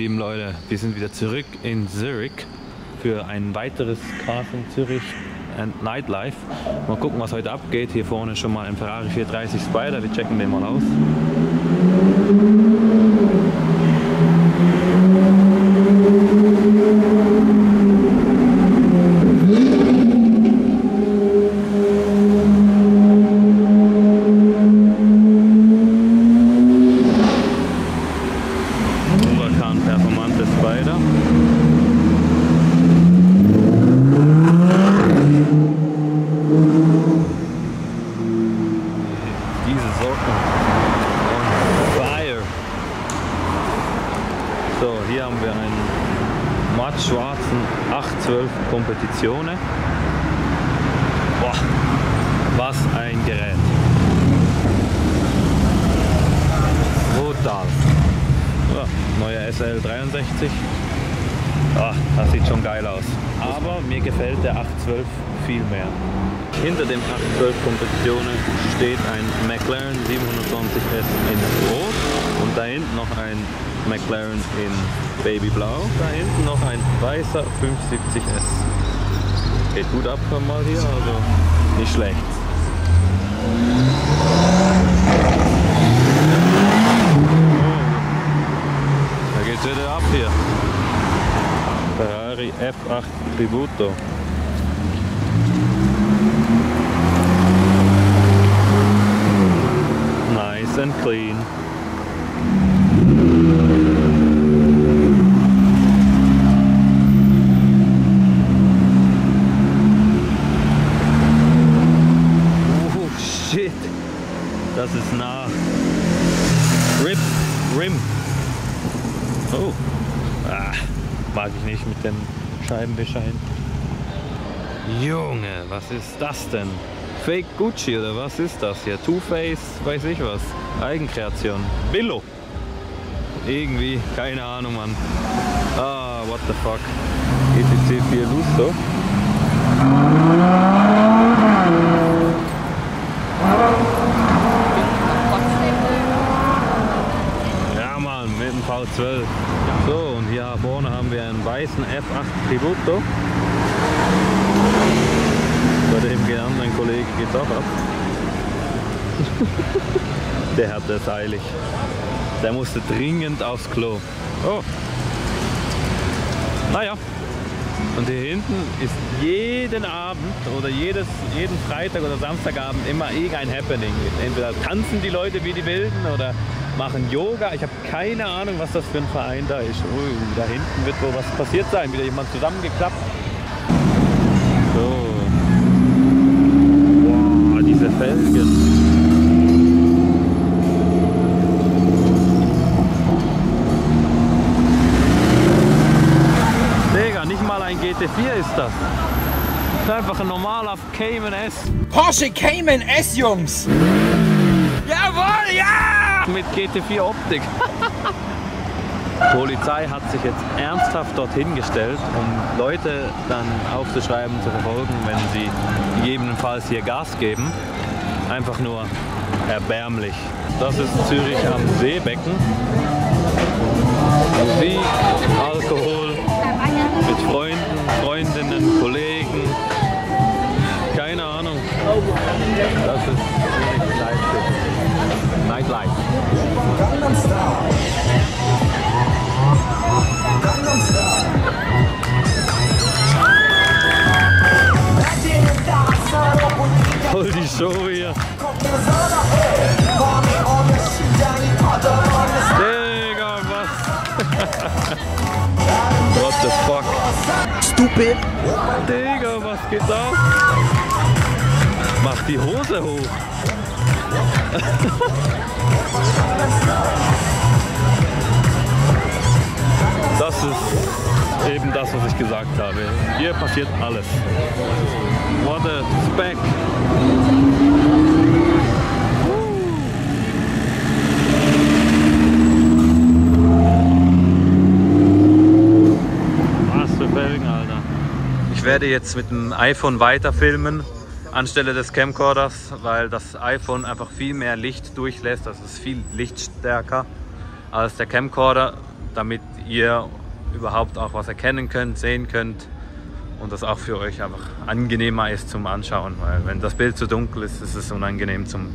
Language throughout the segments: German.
lieben Leute, wir sind wieder zurück in Zürich für ein weiteres Car von Zürich and Nightlife. Mal gucken, was heute abgeht. Hier vorne schon mal ein Ferrari 430 Spider. Wir checken den mal aus. Huracan Performante Spider. Diese Socken. On fire. So, hier haben wir einen matt-schwarzen 812 Competizione. Boah, was ein Gerät. Brutal. Ja, neuer SL63. Ah, das sieht schon geil aus. Aber mir gefällt der 812 viel mehr. Hinter dem 812 Competizione steht ein McLaren 720S in Rot und da hinten noch ein McLaren in Babyblau. Da hinten noch ein weißer 570S. Geht gut ab mal hier, also nicht schlecht. Da geht's wieder ab hier. Ferrari F8 Tributo. Nice and clean. Oh shit. Das ist nah. Rip, Rim. Ah, mag ich nicht mit dem Scheibenwischer hin. Junge, was ist das denn? Fake Gucci oder was ist das hier? Two-Face, weiß ich was. Eigenkreation. Billo. Irgendwie, keine Ahnung, Mann. Ah, what the fuck. ETC 4 Lusto. Ja, Mann, mit dem V12. So, und hier vorne haben wir einen weißen F8 Tributo. Bei dem anderen Kollegen geht's auch ab. Der es eilig. Der musste dringend aufs Klo. Oh. Naja. Und hier hinten ist jeden Abend oder jedes, jeden Freitag oder Samstagabend immer irgendein Happening. Entweder tanzen die Leute wie die Wilden oder machen Yoga. Ich habe keine Ahnung, was das für ein Verein da ist. Ui, da hinten wird wohl was passiert sein. Wieder jemand zusammengeklappt. So. Einfach ein normaler Cayman S Porsche Cayman S, Jungs! Jawohl, ja! mit GT4 Optik. Die Polizei hat sich jetzt ernsthaft dorthin gestellt, um Leute dann aufzuschreiben, zu verfolgen, wenn sie gegebenenfalls hier Gas geben. Einfach nur erbärmlich. Das ist Zürich am Seebecken. Musik, Alkohol, mit Freunden, Das ist Zürich Nightlife. Nightlife. Voll die Show hier. Digga, was? What the fuck? Stupid! Digga, was geht ab? Mach die Hose hoch. Das ist eben das, was ich gesagt habe. Hier passiert alles. What a spec. Was für Felgen, Alter. Ich werde jetzt mit dem iPhone weiter filmen anstelle des Camcorders, weil das iPhone einfach viel mehr Licht durchlässt. Das ist viel lichtstärker als der Camcorder, damit ihr überhaupt auch was erkennen könnt, sehen könnt und das auch für euch einfach angenehmer ist zum Anschauen, weil wenn das Bild zu dunkel ist, ist es unangenehm zum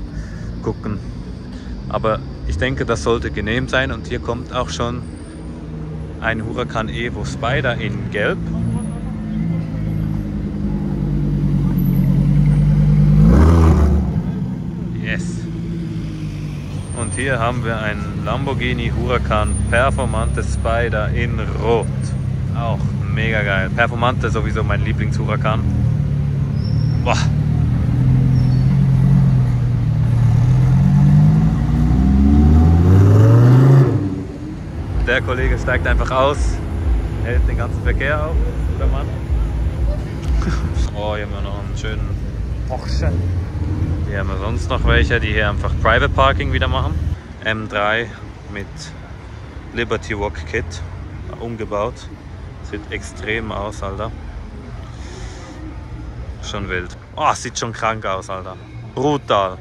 Gucken. Aber ich denke, das sollte genehm sein und hier kommt auch schon ein Huracan Evo Spider in Gelb. Yes. Und hier haben wir einen Lamborghini Huracan Performante Spider in Rot. Auch mega geil. Performante sowieso mein Lieblings-Huracan. Boah. Der Kollege steigt einfach aus, hält den ganzen Verkehr auf, der Mann. Oh, hier haben wir noch einen schönen Porsche. Hier haben wir sonst noch welche, die hier einfach Private Parking wieder machen. M3 mit Liberty Walk Kit, umgebaut. Sieht extrem aus, Alter. Schon wild. Oh, sieht schon krank aus, Alter. Brutal.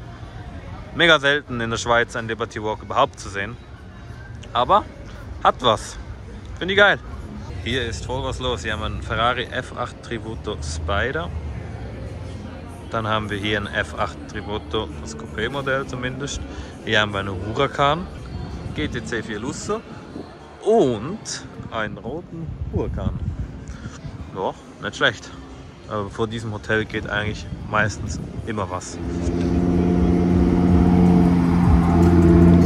Mega selten in der Schweiz ein Liberty Walk überhaupt zu sehen. Aber hat was. Finde ich geil. Hier ist voll was los. Hier haben wir einen Ferrari F8 Tributo Spider. Dann haben wir hier einen F8 Tributo, das Coupé-Modell zumindest. Hier haben wir einen Huracan GTC 4 Lusso und einen roten Huracan. Ja, nicht schlecht. Aber vor diesem Hotel geht eigentlich meistens immer was.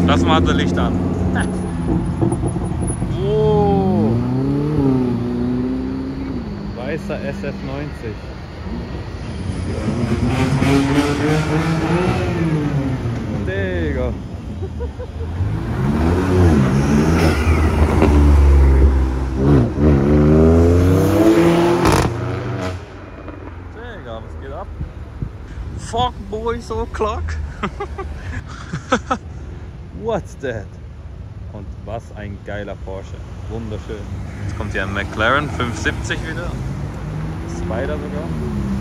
Lass mal das Licht an. Oh. Weißer SF90. Digga. Digga, was geht ab? Fuck boy, so clock. What's that? Und was ein geiler Porsche. Wunderschön. Jetzt kommt hier ein McLaren 570 wieder. Spider sogar.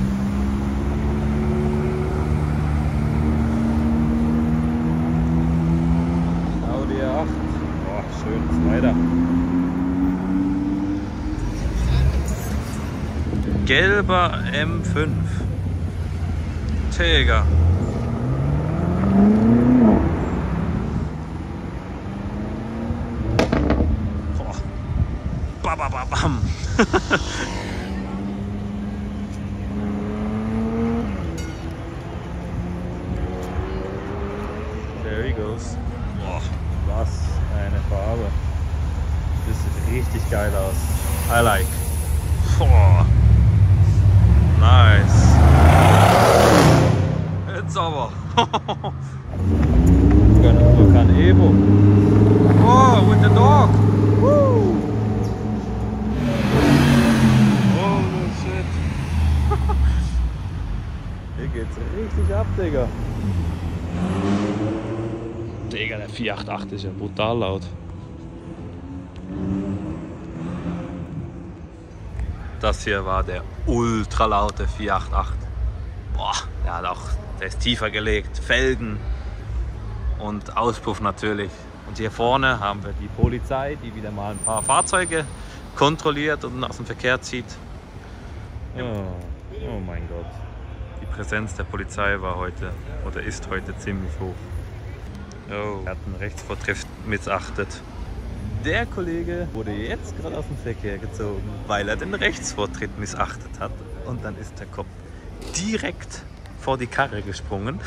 Boah, schön Spider. Gelber M5. Tega. Boah. Ba, ba, ba, bam. There he goes. Farbe. Das sieht richtig geil aus. I like. Boah. Nice. Jetzt aber. Huracan Evo. Oh, with the dog. Woo. Oh shit. Hier geht's richtig ab, Digga. Digga, der 488 ist ja brutal laut. Das hier war der ultra laute 488. Boah, der hat auch, der ist tiefer gelegt. Felgen und Auspuff natürlich. Und hier vorne haben wir die Polizei, die wieder mal ein paar Fahrzeuge kontrolliert und aus dem Verkehr zieht. Oh, oh mein Gott. Die Präsenz der Polizei war heute oder ist heute ziemlich hoch. Oh, er hat einen Rechtsvortritt missachtet. Der Kollege wurde jetzt gerade aus dem Verkehr gezogen, weil er den Rechtsvortritt missachtet hat. Und dann ist der Kopf direkt vor die Karre gesprungen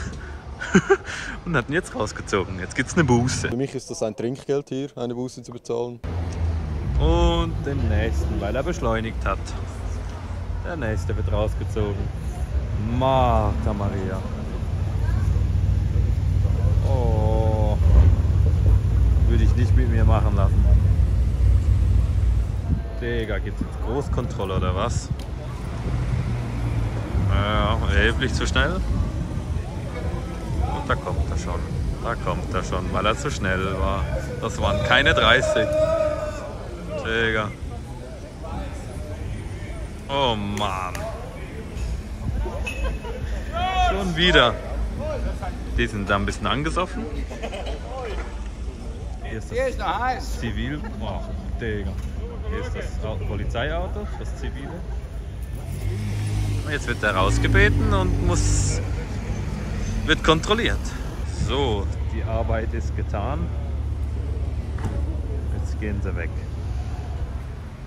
und hat ihn jetzt rausgezogen. Jetzt gibt es eine Buße. Für mich ist das ein Trinkgeld hier, eine Buße zu bezahlen. Und den nächsten, weil er beschleunigt hat. Der nächste wird rausgezogen. Martha Maria. Würde ich nicht mit mir machen lassen. Digga, geht's jetzt Großkontrolle oder was? Ja, erheblich zu schnell. Und da kommt er schon. Da kommt er schon, weil er zu schnell war. Das waren keine 30. Digga. Oh Mann. Schon wieder. Die sind da ein bisschen angesoffen. Hier ist Hier das ist noch heiß. Zivil. Oh, Digga. Hier ist das Au- Polizeiauto, das zivile. Jetzt wird er rausgebeten und muss wird kontrolliert. So, die Arbeit ist getan. Jetzt gehen sie weg.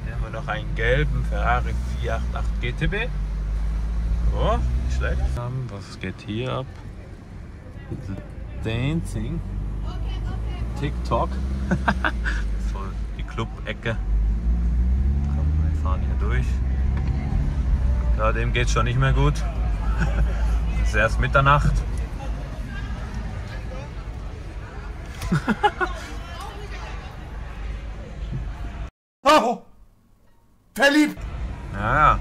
Hier haben wir noch einen gelben Ferrari 488 GTB. Oh, nicht schlecht. Was geht hier ab? Dancing. TikTok. Voll die Club-Ecke. Wir fahren hier durch. Ja, dem geht schon nicht mehr gut. Es ist erst Mitternacht. Oh, verliebt. Ja, ja.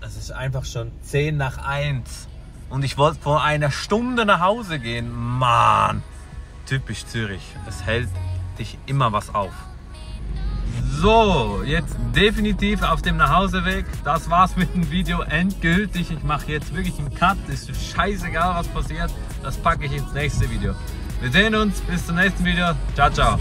Es ist einfach schon 10 nach 1. Und ich wollte vor einer Stunde nach Hause gehen. Mann. Typisch Zürich. Es hält dich immer was auf. So, jetzt definitiv auf dem Nachhauseweg. Das war's mit dem Video endgültig. Ich mache jetzt wirklich einen Cut. Ist scheißegal, was passiert. Das packe ich ins nächste Video. Wir sehen uns bis zum nächsten Video. Ciao, ciao.